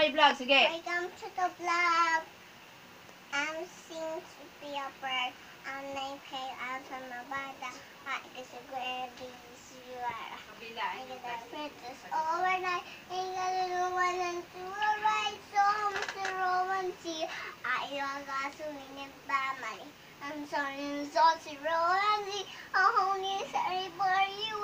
my vlog. Sige. Welcome to the vlog. I'm sing to be a bird. I'm named Kay as a Mabada. I guess a great you are. I get a princess overnight. Ain't got a little one and to the right. So Mr. Rowan see. I got to win it by money. I'm sorry, I'm saucy Rowan see. A honey, sorry, for you.